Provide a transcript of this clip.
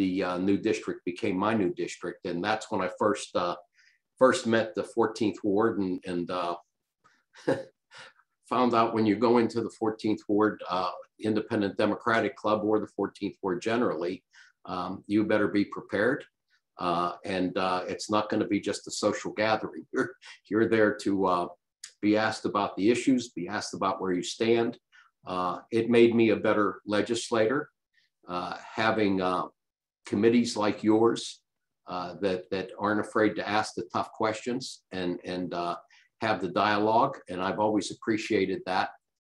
the uh, new district became my new district. And that's when I first uh, first met the 14th Ward and, and uh, found out when you go into the 14th Ward uh, Independent Democratic Club or the 14th Ward generally, um, you better be prepared. Uh, and uh, it's not going to be just a social gathering. You're, you're there to be asked about the issues, be asked about where you stand. It made me a better legislator. Having committees like yours uh, that, that aren't afraid to ask the tough questions and, and uh, have the dialogue. And I've always appreciated that.